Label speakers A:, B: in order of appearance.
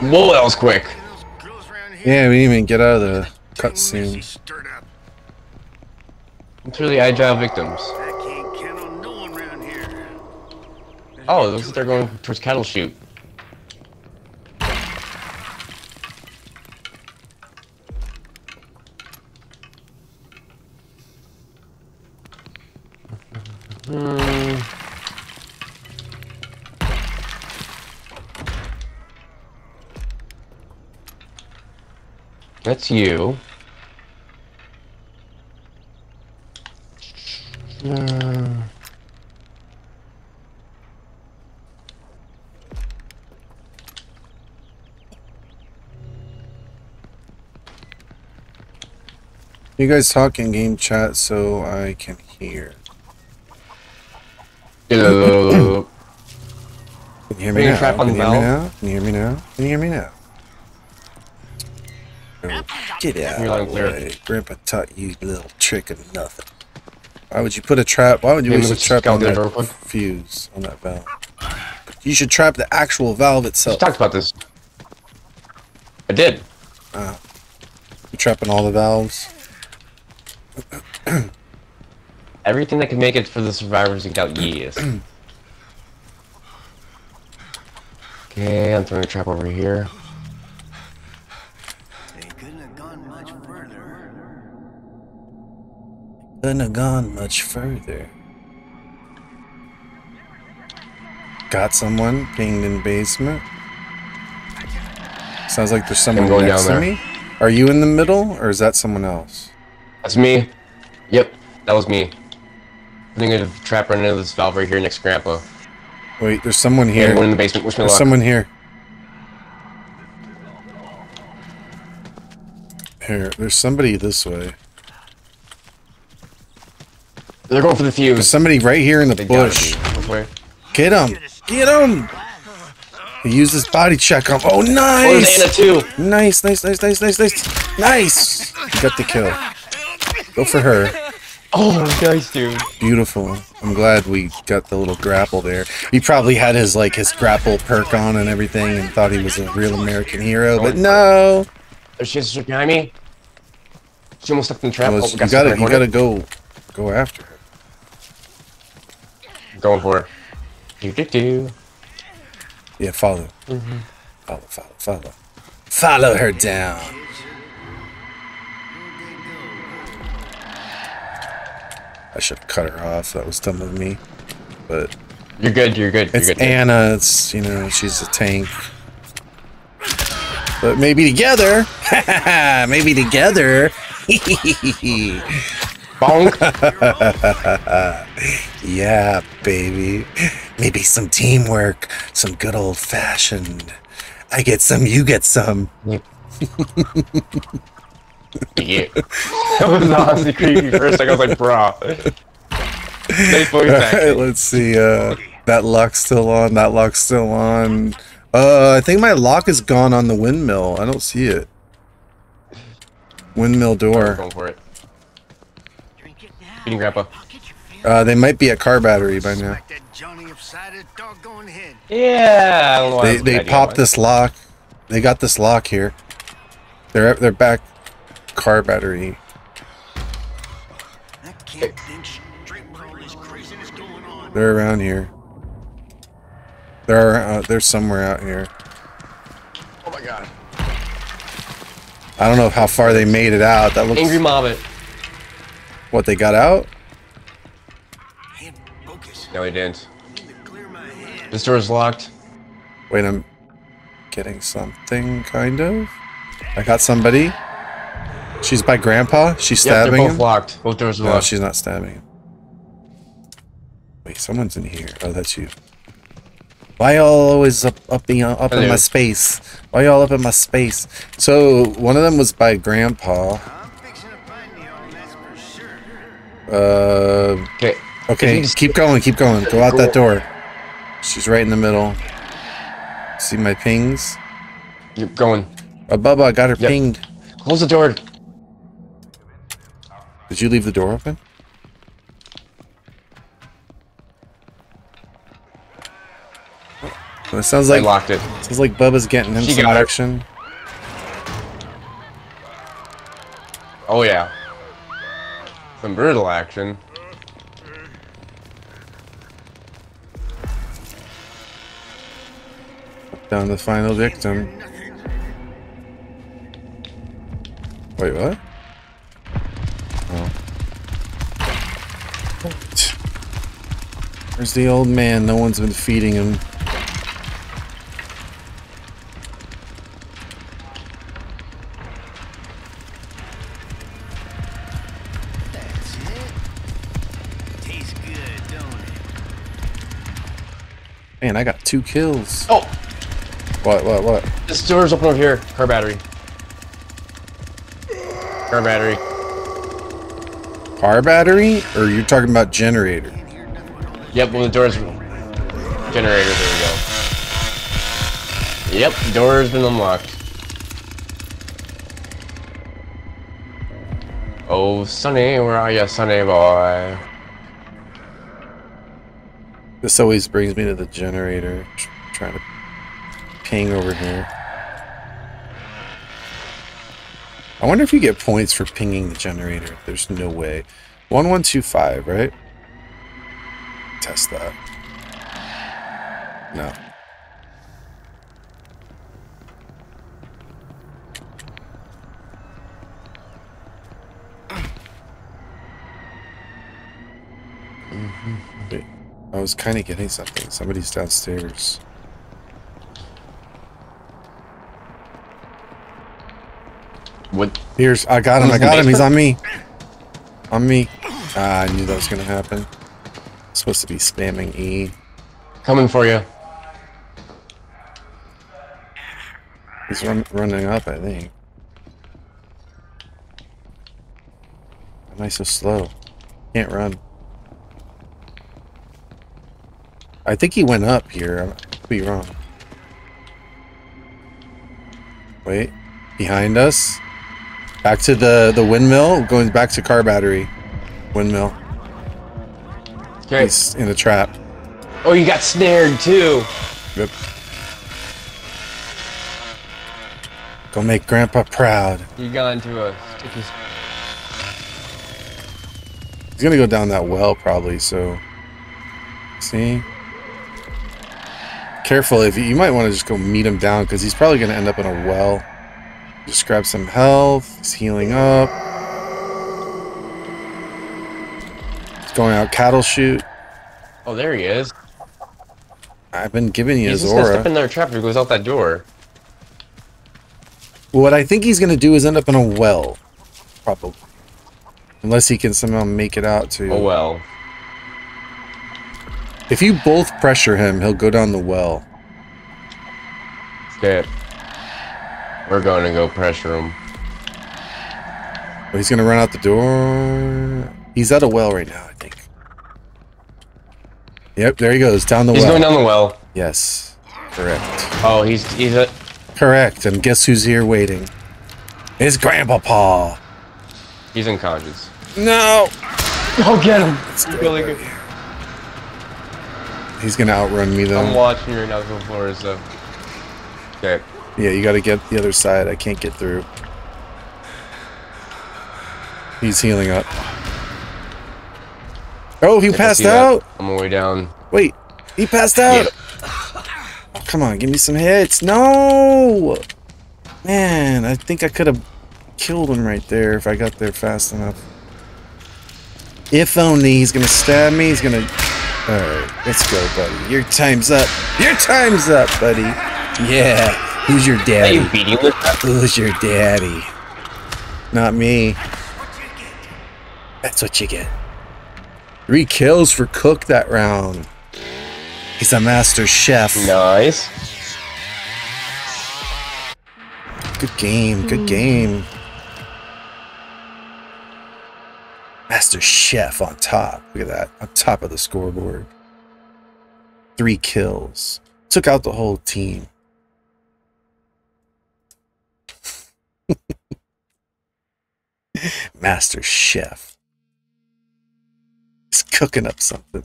A: Whoa, that was quick.
B: Yeah, we didn't even get out of the cutscene.
A: It's really agile victims.
C: I can't count on no one around here.
A: Oh, it looks like they're going towards cattle chute. Hmm. That's you. Uh,
B: You guys talk in game chat so I can hear. Can you hear me now? Can you hear me now? Can you hear me now? Can you hear me now? Get out
A: You're
B: of
A: loud
B: the
A: and clear.
B: way. Grandpa taught you a little trick of nothing. Why would you put a trap? Why would you waste a trap on that fuse, on that valve? You should trap the actual valve
A: we
B: itself.
A: talked about this. I did.
B: Uh, You're trapping all the valves.
A: Everything that can make it for the survivors without years. okay, I'm throwing a trap over here.
C: They couldn't have gone much further.
B: Couldn't have gone much further. Got someone pinged in the basement. Sounds like there's someone
A: going
B: next
A: down
B: to
A: there.
B: me. Are you in the middle, or is that someone else?
A: That's me. Yep, that was me. I think I have a trap right into this valve right here next to Grandpa.
B: Wait, there's someone
A: Here,
B: here.
A: one in the basement. Wish me
B: There's
A: luck.
B: someone here. Here, there's somebody this way.
A: They're going for the
B: There's
A: fuse.
B: somebody right here in the
A: They
B: bush.
A: This.
B: Get him! Get him! He used his body check on. Oh,
A: Oh,
B: nice!
A: Ana too.
B: Nice, nice, nice, nice, nice, nice, nice. He got the kill. Go for her.
A: Oh, nice, dude.
B: Beautiful. I'm glad we got the little grapple there. He probably had his like his grapple perk on and everything, and thought he was a real American hero, but no.
A: There she is behind me. She almost stuck oh, in the trap. Oh,
B: you
A: got
B: gotta, you gotta go, go after her.
A: Going for her. Do do do.
B: Yeah, follow. Mm-hmm. Follow, follow, follow. Follow her down. I should have cut her off. That was dumb of me. But
A: You're good. You're good. You're
B: it's
A: good.
B: Ana. It's you know she's a tank. But maybe together. maybe together.
A: Bonk.
B: yeah, baby. Maybe some teamwork. Some good old fashioned. I get some, you get some.
A: yeah. That was honestly creepy for a second. I was like, bro. Nice voice
B: Alright, let's see. Uh, that lock's still on. That lock's still on. Uh, I think my lock is gone on the windmill. I don't see it. Windmill door.
A: Going for it. Beating Grandpa.
B: Uh, they might be at car battery by now.
C: Johnny upside his doggone head.
A: Yeah. I don't know why
B: They
A: that's a good
B: they popped this lock. They got this lock here. They're they're back. Car battery.
C: I can't think straight with all this craziness going on.
B: They're around here. They're uh, they're somewhere out here.
A: Oh my god.
B: I don't know how far they made it out. That looks
A: Angry Mobbit.
B: what they got out.
C: Can't focus.
A: No, he didn't.
C: I need to clear my head.
A: This door's locked.
B: Wait, I'm getting something kind of. I got somebody. She's by Grandpa. She's stabbing
A: Yep, they're
B: stabbing
A: both
B: him.
A: locked. Both doors are
B: No,
A: locked.
B: she's not stabbing him. Wait, someone's in here. Oh, that's you. Why y'all always up up in, up in my space? Why y'all up in my space? So one of them was by Grandpa.
C: I'm fixing to find you for sure.
B: Uh,
A: Okay.
B: Okay, keep going, keep going. Go out that door. She's right in the middle. See my pings?
A: You're going.
B: Uh, Bubba, I got her
A: Yep.
B: pinged.
A: Close the door.
B: Did you leave the door open? It sounds
A: I
B: like
A: locked it.
B: sounds like Bubba's getting him
A: She
B: some action.
A: Oh yeah. Some brutal action.
B: Down the final victim. Wait, what? Oh. What? Where's the old man? No one's been feeding him. Man, I got two kills.
A: Oh,
B: What, what, what?
A: this door's open over here. Car battery. Car battery.
B: Car battery? Or you're talking about generator?
A: Yep, well the door's generator. There we go. Yep, door's been unlocked. Oh, Sonny, where are you, Sonny boy?
B: This always brings me to the generator. Tr- Trying to ping over here. I wonder if you get points for pinging the generator. There's no way. 1125, right? Test that. No. Wait, I was kind of getting something. Somebody's downstairs.
A: What?
B: Here's, I got him, I got him, he's on me. On me. Ah, I knew that was gonna happen. supposed to be spamming E.
A: Coming for you.
B: He's run, running up, I think. Am I so slow? Can't run. I think he went up here. I could be wrong. Wait. Behind us? Back to the, the windmill? Going back to car battery. Windmill.
A: Okay.
B: He's in a trap.
A: Oh, you got snared too.
B: Yep. Go make Grandpa proud.
A: You got into a sticky.
B: He's gonna go down that well probably, so see? Careful if you, you might want to just go meet him down because he's probably gonna end up in a well. Just grab some health, he's healing up. He's going out cattle chute.
A: Oh, there he is.
B: I've been giving you
A: He's
B: his
A: just gonna step in their trap if he goes out that door.
B: What I think he's gonna do is end up in a well. Probably. Unless he can somehow make it out to
A: Oh well.
B: If you both pressure him, he'll go down the well.
A: Okay. We're going to go pressure him.
B: But he's gonna run out the door. He's at a well right now, I think. Yep, there he goes, down the
A: He's
B: well.
A: He's going down the well.
B: Yes, correct.
A: Oh, he's he's a.
B: Correct. And guess who's here waiting? It's Grandpa Paul.
A: He's unconscious.
B: No.
A: Oh, get him!
B: go,
A: Billy,
B: buddy. He's gonna outrun me though.
A: I'm watching you right now go for it, so. Okay.
B: Yeah, you gotta get the other side. I can't get through. He's healing up. Oh, he
A: I
B: passed
A: out. that.
B: out.
A: On my way down.
B: Wait, he passed out. Oh, come on, give me some hits. No! Man, I think I could have killed him right there if I got there fast enough. If only he's gonna stab me, he's gonna... Alright, let's go, buddy. Your time's up. Your time's up, buddy. Yeah. Who's your
A: Are
B: daddy?
A: you beating with?
B: Who's your daddy? Not me. That's what you get. Three kills for Cook that round. He's a master chef.
A: Nice.
B: Good game, good game. Master Chef on top. Look at that. On top of the scoreboard. Three kills. Took out the whole team. Master Chef. He's cooking up something.